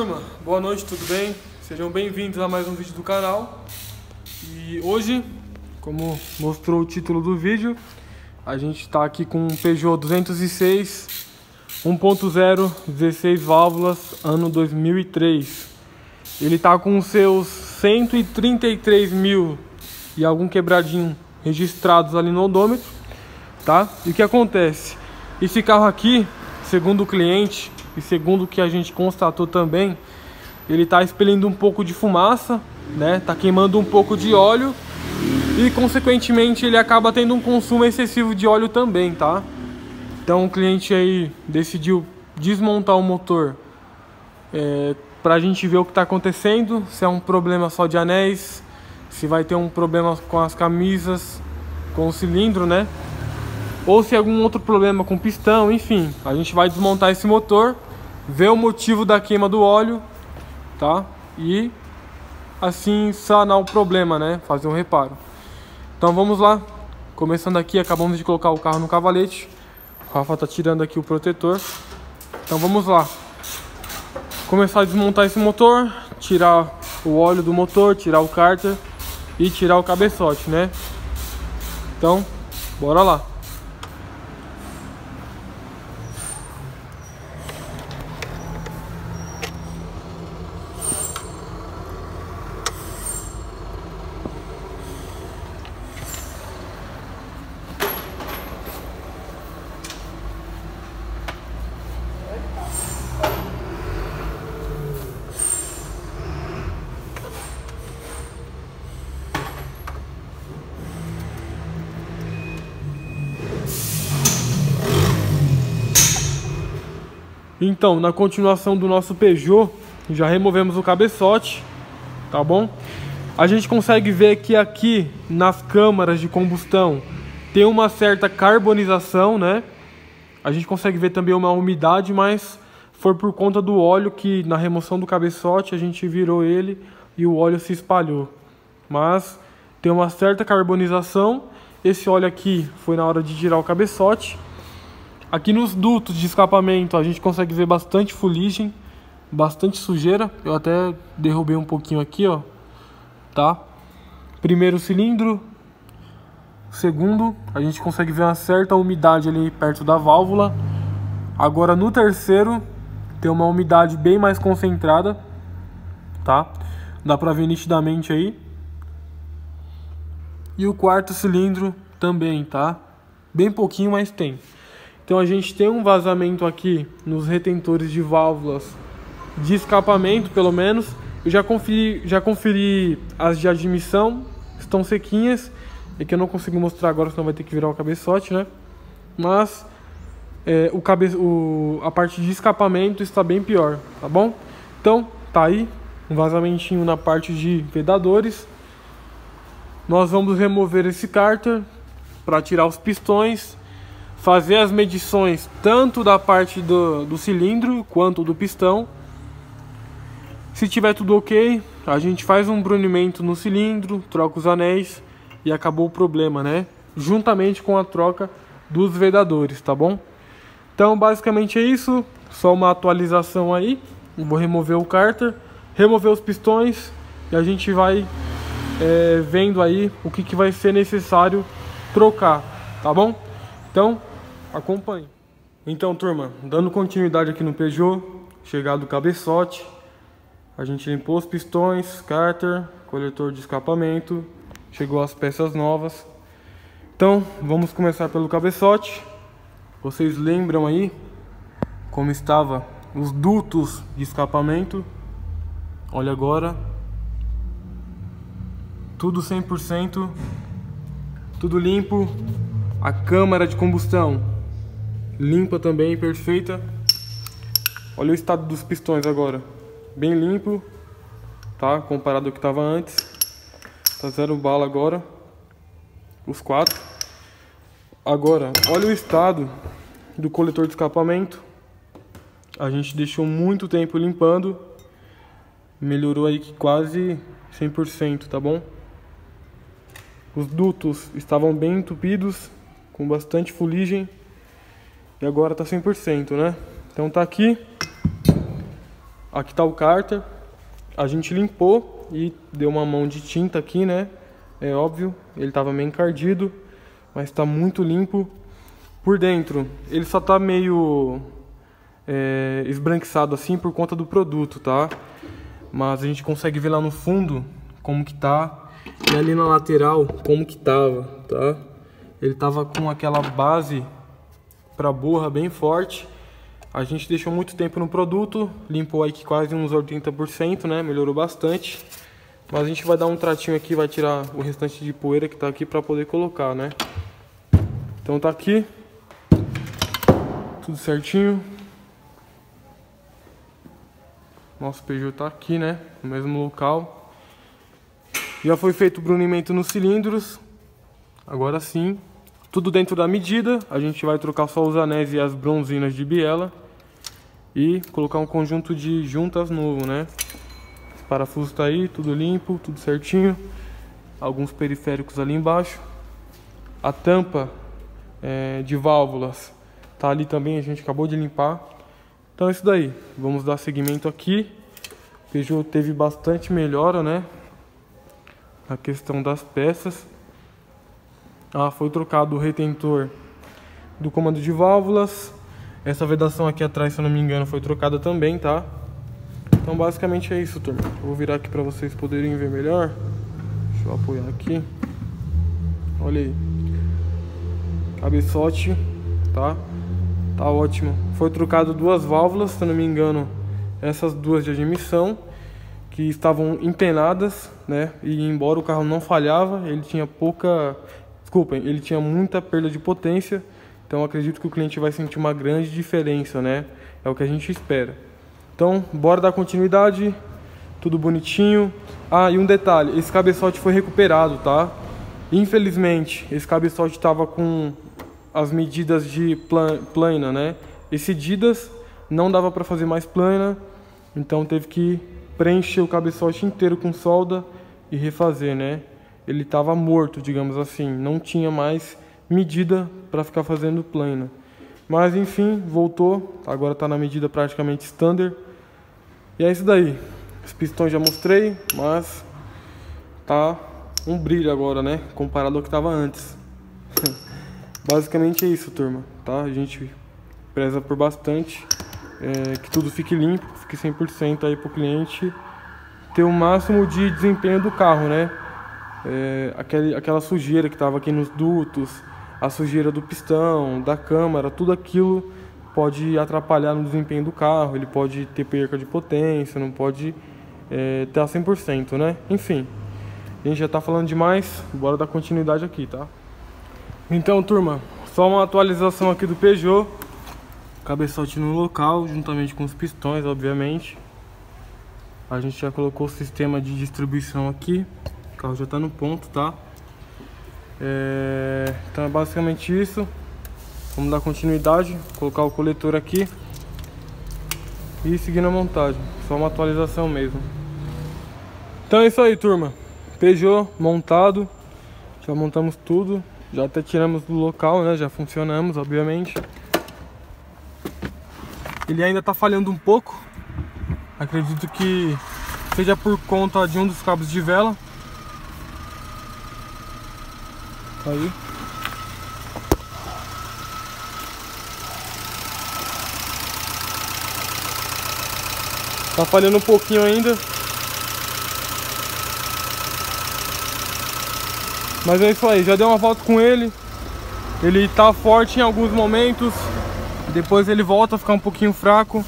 Turma, boa noite, tudo bem? Sejam bem-vindos a mais um vídeo do canal. E hoje, como mostrou o título do vídeo, a gente está aqui com um Peugeot 206 1.0 16 válvulas, ano 2003. Ele está com seus 133 mil e algum quebradinho registrados ali no odômetro, tá? E o que acontece? Esse carro aqui, segundo o cliente, e segundo o que a gente constatou também, ele está expelindo um pouco de fumaça, né? Tá queimando um pouco de óleo e consequentemente ele acaba tendo um consumo excessivo de óleo também, tá? Então o cliente aí decidiu desmontar o motor é, para a gente ver o que está acontecendo, se é um problema só de anéis, se vai ter um problema com as camisas, com o cilindro, né? Ou se algum outro problema com pistão, enfim. A gente vai desmontar esse motor, ver o motivo da queima do óleo, tá? E assim sanar o problema, né? Fazer um reparo. Então vamos lá. Começando aqui, acabamos de colocar o carro no cavalete. O Rafa tá tirando aqui o protetor. Então vamos lá. Começar a desmontar esse motor, tirar o óleo do motor, tirar o cárter e tirar o cabeçote, né? Então, bora lá. Então, na continuação do nosso Peugeot, já removemos o cabeçote, tá bom? A gente consegue ver que aqui nas câmaras de combustão tem uma certa carbonização, né? A gente consegue ver também uma umidade, mas foi por conta do óleo que na remoção do cabeçote a gente virou ele e o óleo se espalhou. Mas tem uma certa carbonização. Esse óleo aqui foi na hora de tirar o cabeçote. Aqui nos dutos de escapamento a gente consegue ver bastante fuligem, bastante sujeira. Eu até derrubei um pouquinho aqui, ó. Tá? Primeiro cilindro. Segundo, a gente consegue ver uma certa umidade ali perto da válvula. Agora no terceiro, tem uma umidade bem mais concentrada, tá? Dá pra ver nitidamente aí. E o quarto cilindro também, tá? Bem pouquinho, mas tem. Então a gente tem um vazamento aqui nos retentores de válvulas de escapamento, pelo menos. Eu já conferi, já conferi as de admissão, estão sequinhas. É que eu não consigo mostrar agora, senão vai ter que virar o cabeçote, né? Mas é, o cabe, o, a parte de escapamento está bem pior, tá bom? Então, tá aí um vazamentinho na parte de vedadores. Nós vamos remover esse cárter para tirar os pistões fazer as medições tanto da parte do, do cilindro quanto do pistão. Se tiver tudo ok, a gente faz um brunimento no cilindro, troca os anéis e acabou o problema, né? Juntamente com a troca dos vedadores, tá bom? Então basicamente é isso, só uma atualização aí. vou remover o cárter, remover os pistões e a gente vai é, vendo aí o que, que vai ser necessário trocar, tá bom? Então acompanhe. Então, turma, dando continuidade aqui no Peugeot, chegado o cabeçote, a gente limpou os pistões, cárter, coletor de escapamento, chegou as peças novas. Então, vamos começar pelo cabeçote. Vocês lembram aí como estava os dutos de escapamento? Olha agora. Tudo 100%, tudo limpo. A câmara de combustão limpa também, perfeita. Olha o estado dos pistões agora. Bem limpo, tá? Comparado ao que estava antes. Tá zero bala agora. Os quatro. Agora, olha o estado do coletor de escapamento. A gente deixou muito tempo limpando. Melhorou aí que quase 100%, tá bom? Os dutos estavam bem entupidos, com bastante fuligem. E agora tá 100%, né? Então tá aqui. aqui tá o cárter. A gente limpou e deu uma mão de tinta aqui, né? É óbvio, ele tava meio encardido, mas tá muito limpo. Por dentro, ele só tá meio é, esbranquiçado assim por conta do produto, tá? Mas a gente consegue ver lá no fundo como que tá e ali na lateral como que tava, tá? Ele tava com aquela base para borra bem forte. A gente deixou muito tempo no produto, limpou aí que quase uns 80%, né? Melhorou bastante. Mas a gente vai dar um tratinho aqui, vai tirar o restante de poeira que tá aqui para poder colocar, né? Então tá aqui. Tudo certinho. Nosso Peugeot tá aqui, né? No mesmo local. Já foi feito o brunimento nos cilindros. Agora sim. Tudo dentro da medida. A gente vai trocar só os anéis e as bronzinas de biela. E colocar um conjunto de juntas novo, né? Os parafusos tá aí, tudo limpo, tudo certinho. Alguns periféricos ali embaixo. A tampa é, de válvulas tá ali também, a gente acabou de limpar. Então é isso daí. Vamos dar seguimento aqui. O Peugeot teve bastante melhora, né? A questão das peças. Ah, foi trocado o retentor do comando de válvulas. Essa vedação aqui atrás, se eu não me engano, foi trocada também, tá? Então basicamente é isso, turma. Eu vou virar aqui para vocês poderem ver melhor. Deixa eu apoiar aqui. Olha aí. Cabeçote, tá? Tá ótimo. Foi trocado duas válvulas, se não me engano, essas duas de admissão, que estavam empenadas, né? E embora o carro não falhava, ele tinha pouca... Desculpem, ele tinha muita perda de potência, então acredito que o cliente vai sentir uma grande diferença, né? É o que a gente espera. Então, bora dar continuidade. Tudo bonitinho. Ah, e um detalhe, esse cabeçote foi recuperado, tá? Infelizmente, esse cabeçote estava com as medidas de plana, né? Esse Didas não dava para fazer mais plana, então teve que preencher o cabeçote inteiro com solda e refazer, né? Ele estava morto, digamos assim, não tinha mais medida para ficar fazendo plana. Mas enfim, voltou, agora está na medida praticamente standard. E é isso daí. Os pistões já mostrei, mas tá um brilho agora, né? Comparado ao que estava antes. Basicamente é isso, turma, tá? A gente preza por bastante é, que tudo fique limpo, fique 100% aí pro cliente ter o máximo de desempenho do carro, né? É, aquele, aquela sujeira que tava aqui nos dutos, a sujeira do pistão, da câmara, tudo aquilo pode atrapalhar no desempenho do carro, ele pode ter perca de potência, não pode é, ter a 100%, né? Enfim, a gente já tá falando demais, bora dar continuidade aqui, tá? Então, turma, só uma atualização aqui do Peugeot. Cabeçote no local, juntamente com os pistões, obviamente. A gente já colocou o sistema de distribuição aqui. O carro já está no ponto, tá? É... Então é basicamente isso. Vamos dar continuidade, colocar o coletor aqui. E seguir na montagem. Só uma atualização mesmo. Então é isso aí, turma. Peugeot montado. Já montamos tudo. Já até tiramos do local, né? Já funcionamos, obviamente. Ele ainda tá falhando um pouco. Acredito que seja por conta de um dos cabos de vela. Tá aí. Tá falhando um pouquinho ainda. Mas é isso aí, já dei uma volta com ele. Ele tá forte em alguns momentos. Depois ele volta a ficar um pouquinho fraco.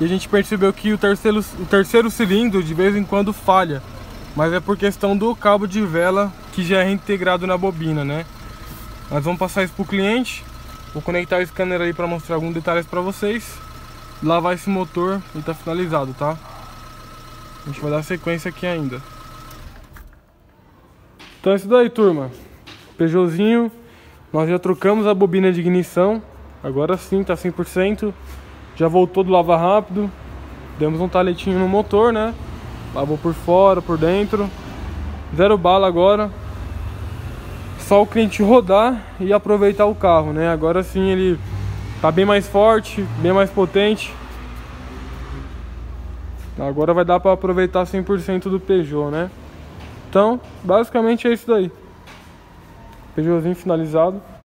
E a gente percebeu que o terceiro, o terceiro cilindro de vez em quando falha. Mas é por questão do cabo de vela que já é reintegrado na bobina, né? Nós vamos passar isso pro cliente. Vou conectar o scanner aí para mostrar alguns detalhes para vocês. Lavar esse motor e tá finalizado, tá? A gente vai dar sequência aqui ainda. Então é isso daí, turma. Peugeotzinho. Nós já trocamos a bobina de ignição. Agora sim, tá 100%. Já voltou do lava rápido. Demos um taletinho no motor, né? Lavou por fora, por dentro. Zero bala agora. Só o cliente rodar e aproveitar o carro, né? Agora sim ele tá bem mais forte, bem mais potente. Agora vai dar para aproveitar 100% do Peugeot, né? Então, basicamente é isso daí. Peugeotzinho finalizado.